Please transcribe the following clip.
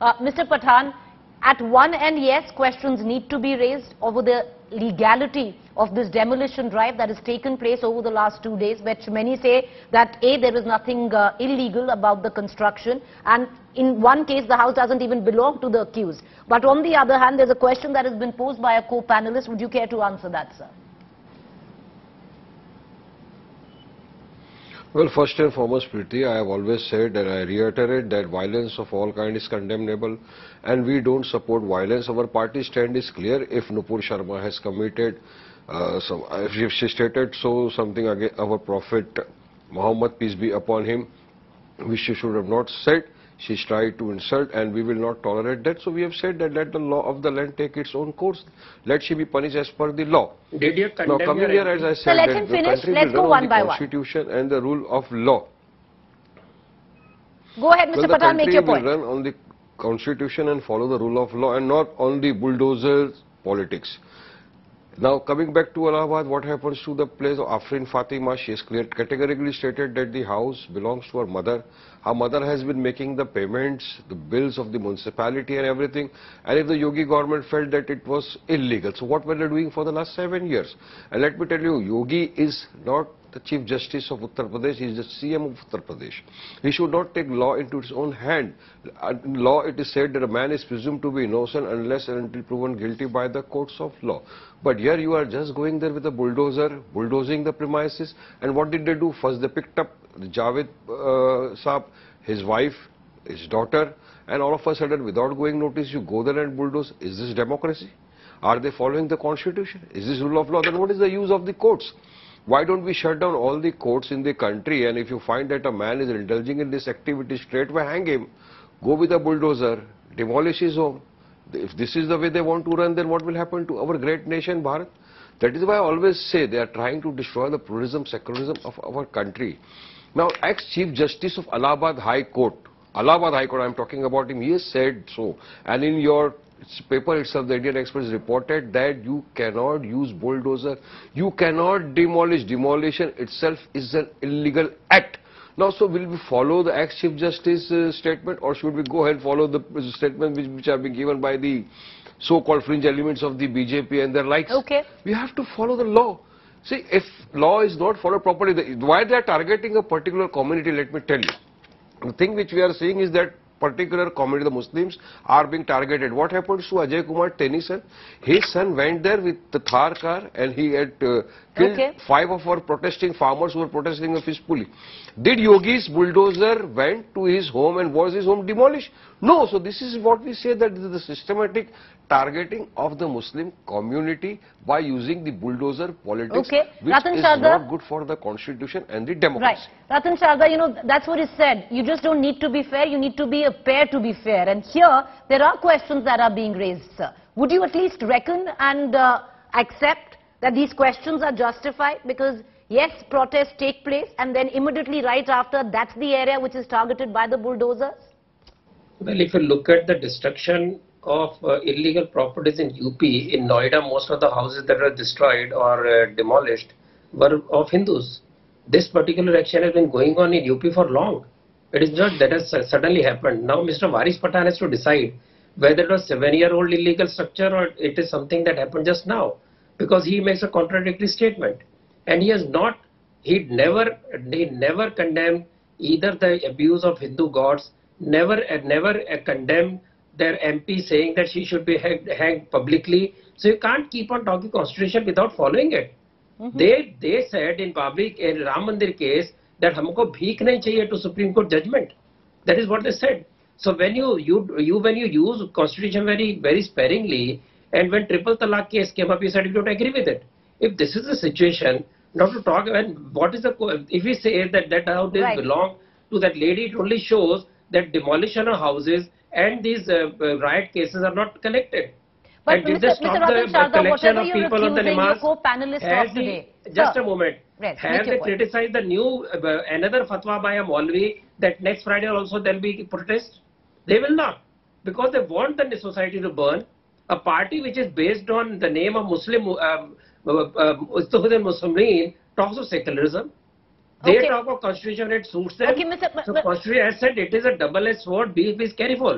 Uh, Mr. Pathan, at one end, yes, questions need to be raised over the legality of this demolition drive that has taken place over the last two days, which many say that A, there is nothing uh, illegal about the construction, and in one case, the house doesn't even belong to the accused. But on the other hand, there's a question that has been posed by a co-panelist. Would you care to answer that, sir? Well, first and foremost, Preeti, I have always said and I reiterate that violence of all kind is condemnable and we don't support violence. Our party stand is clear. If Nupur Sharma has committed, uh, some, if she stated so something against our Prophet Muhammad, peace be upon him, which she should have not said, She's tried to insult and we will not tolerate that. So we have said that let the law of the land take its own course. Let she be punished as per the law. Did you condemn Now coming here, as I said, So let that him the finish. country Let's will go run on one the by one. constitution and the rule of law. Go ahead, Well, Mr. the Pathan, make country your will point. run on the constitution and follow the rule of law and not on the bulldozer politics. Now coming back to Allahabad, what happens to the place of Afreen Fatima? She has clear, categorically stated that the house belongs to her mother. Her mother has been making the payments, the bills of the municipality and everything. And if the Yogi government felt that it was illegal, so what were they doing for the last seven years? And let me tell you, Yogi is not the Chief Justice of Uttar Pradesh, he is the CM of Uttar Pradesh. He should not take law into his own hand. In law, it is said that a man is presumed to be innocent unless and until proven guilty by the courts of law. But here you are just going there with a bulldozer, bulldozing the premises. And what did they do? First, they picked up Javed uh, Saab, his wife, his daughter, and all of a sudden, without going notice, you go there and bulldoze. Is this democracy? Are they following the constitution? Is this rule of law? Then what is the use of the courts? Why don't we shut down all the courts in the country and if you find that a man is indulging in this activity, straightway hang him. Go with a bulldozer, demolish his home. If this is the way they want to run, then what will happen to our great nation, Bharat? That is why I always say they are trying to destroy the pluralism, secularism of our country. Now, ex-Chief Justice of Allahabad High Court, Allahabad High Court, I am talking about him, he has said so. And in your paper itself, the Indian Express reported that you cannot use bulldozer, you cannot demolish. Demolition itself is an illegal act. Now, so will we follow the ex-Chief Justice uh, statement or should we go ahead and follow the uh, statement which, which have been given by the so-called fringe elements of the BJP and their likes? Okay. We have to follow the law. See, if law is not followed properly, the, why they are targeting a particular community, let me tell you. The thing which we are seeing is that particular community, the Muslims, are being targeted. What happens to Ajay Kumar Tennyson? His son went there with the Thar car and he had uh, killed Okay. five of our protesting farmers who were protesting peacefully. Did Yogi's bulldozer went to his home and was his home demolished? No. So this is what we say that the systematic targeting of the Muslim community by using the bulldozer politics, Okay. which Ratan is Sharda. not good for the constitution and the democracy. Right. Ratan Sharda, you know, that's what is said. You just don't need to be fair, you need to be a pair to be fair. And here, there are questions that are being raised, sir. Would you at least reckon and uh, accept that these questions are justified? Because, yes, protests take place and then immediately right after, that's the area which is targeted by the bulldozers? Well, if you look at the destruction of uh, illegal properties in UP, in Noida, most of the houses that were destroyed or uh, demolished were of Hindus. This particular action has been going on in UP for long. It is not that has suddenly happened. Now, Mr. Waris Pathan has to decide whether it was seven-year-old illegal structure or it is something that happened just now, because he makes a contradictory statement, and he has not. He never, he never condemned either the abuse of Hindu gods, never, never condemned their MP saying that she should be hanged, hanged publicly. So you can't keep on talking constitution without following it. They they said in public in Ram Mandir case that हमको भीख नहीं चाहिए to Supreme Court judgment. That is what they said. So when you you you when you use constitution very very sparingly, and when triple talaq case came up, you said you don't agree with it. If this is the situation, not to talk and what is the co- if we say that that how this Right. belong to that lady, it only shows that demolition of houses and these uh, uh, riot cases are not connected. But and did they stop Ratan the Sharda, collection of people on the accusing your namaz? co-panelists Has of. Just Sir. a moment. Make Have they criticized the new uh, another fatwa by a Maulvi that next Friday also there will be protest? They will not because they want the society to burn. A party which is based on the name of Muslim um, uh, uh, talks of secularism. They Okay. talk of constitution, it suits them. Okay, Mr. So constitution has said it is a double-edged sword. Be, be careful.